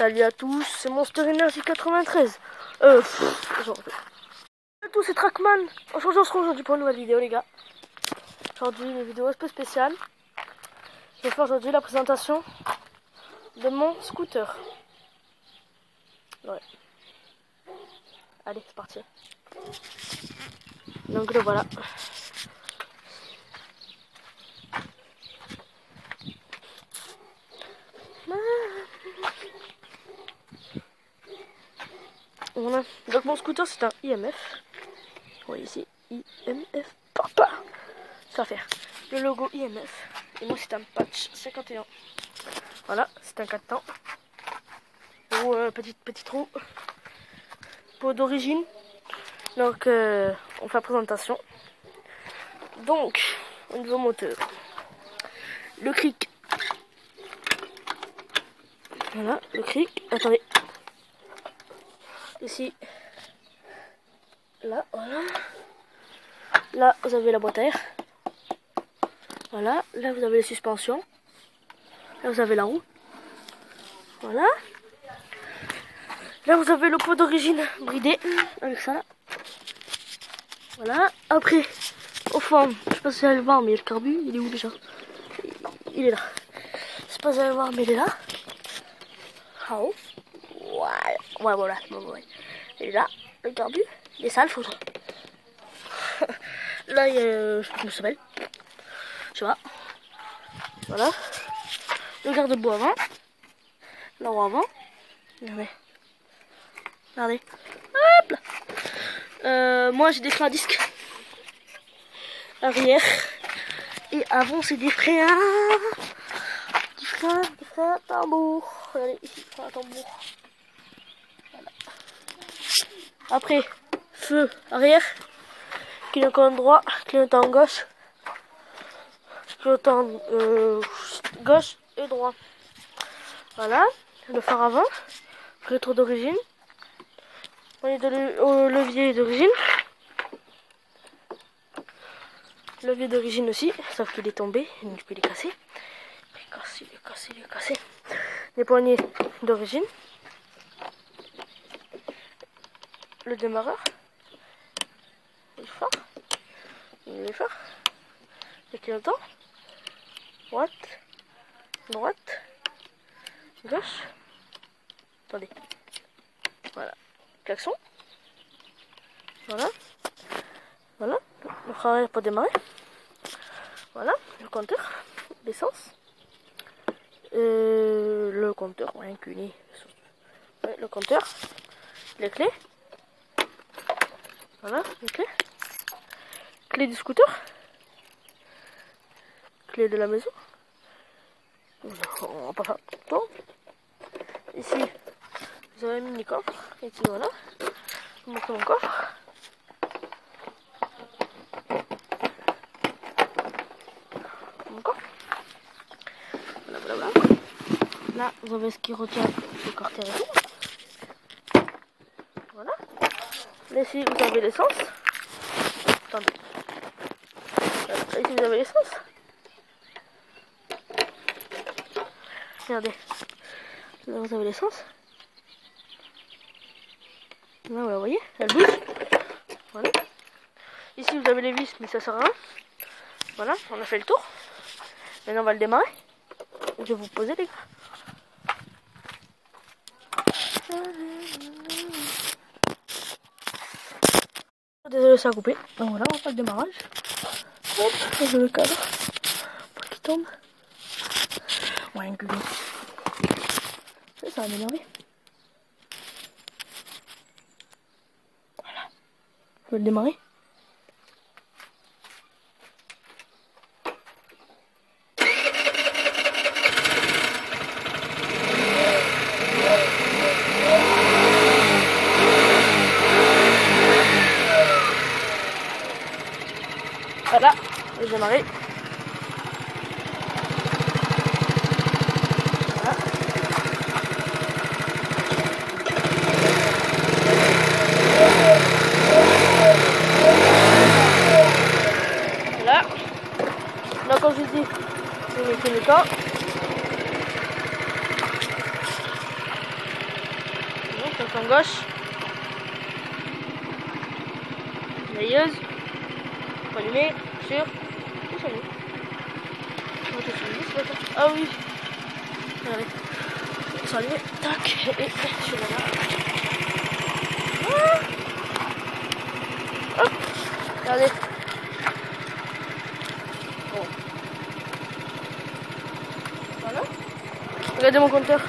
Salut à tous, c'est Monster Energy 93. Euh, Salut à tous, c'est Trackman. Aujourd'hui, on se retrouve aujourd'hui pour une nouvelle vidéo, les gars. Aujourd'hui, une vidéo un peu spéciale. Je vais faire aujourd'hui la présentation de mon scooter. Ouais. Allez, c'est parti. Donc le voilà. Donc mon scooter c'est un IMF. Vous voyez ici, IMF papa. Ça va faire le logo IMF. Et moi c'est un patch 51. Voilà, c'est un 4 temps. Ou euh, petite roue. Peau d'origine. Donc euh, on fait la présentation. Donc, au niveau moteur. Le cric. Voilà, le cric. Attendez, ici, là, voilà. Là, vous avez la boîte à air. Voilà, là, vous avez les suspensions. Là, vous avez la roue. Voilà. Là, vous avez le pot d'origine bridé, avec ça, là. Voilà. Après, au fond, je sais pas si vous allez voir, mais le carbu, il est où déjà? Il est là. Je sais pas si vous allez voir, mais il est là. Haut. Voilà. Ouais, voilà. Et là, le carbu, il est sale, faut Là, il y a, euh, s'appelle. Je sais pas. Voilà. Le garde-boue avant. La roue avant. Regardez. Regardez. Hop là. Euh, moi, j'ai des freins à disque. Arrière. Et avant, c'est des freins. Des freins, des freins à tambour. Regardez, ici, freins à tambour. Après, feu arrière, clignotant droit, clignotant gauche, clignotant euh, gauche et droit. Voilà, le phare avant, rétro d'origine, au levier d'origine, levier d'origine aussi, sauf qu'il est tombé, donc je peux les casser. Il est cassé, il est cassé, il est cassé. Les poignées d'origine. Le démarreur, le phare, le phare, le clignotant, droite, droite, gauche, attendez, voilà, klaxon, voilà, voilà, le frein pour démarrer, voilà, le compteur, l'essence, euh, le compteur, rien qu'une, le compteur, les clés, voilà, ok. Clé du scooter. Clé de la maison. On va pas faire tout Ici, vous avez mis les coffres. Ici, voilà. Je montre mon coffre. Mon coffre. Voilà, voilà, voilà. Là, vous avez ce qui retient le carter et tout. Là, ici, vous avez l'essence. Attendez. Là, ici, vous avez l'essence. Regardez. Là, vous avez l'essence. Là, vous voyez, elle bouge. Voilà. Ici, vous avez les vis, mais ça sert à rien. Voilà, on a fait le tour. Maintenant, on va le démarrer. Je vais vous poser, les gars. Désolé, ça a coupé. Donc voilà, on faire le démarrage. Hop, je le cadre. Pour qu'il tombe. Ouais, un culot. Ça va m'énerver. Voilà. Je vais le démarrer. Voilà, je vais Voilà. Donc comme je dis, je mets le temps. flanc gauche. Veilleuse. Allumé, sûr. Ah oui. Regardez. On s'est allumé. Tac. Et je suis là. Ah. Hop. Regardez. Bon. Voilà. Regardez mon compteur.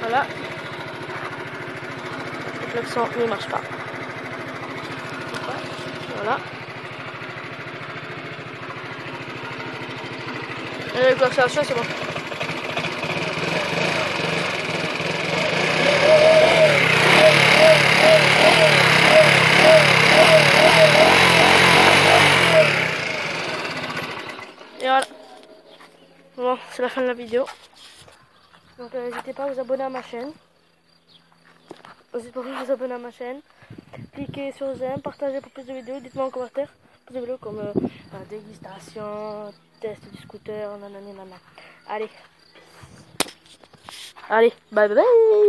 Voilà. Klaxon ne marche pas. Voilà. Et le klaxon c'est bon. Et voilà. Bon, c'est la fin de la vidéo. Donc euh, n'hésitez pas à vous abonner à ma chaîne. N'hésitez pas à vous abonner à ma chaîne. Cliquez sur j'aime, partagez pour plus de vidéos. Dites-moi en commentaire plus de vidéos comme euh, euh, dégustation, test du scooter, nanana, nanana. Allez. Allez, bye bye bye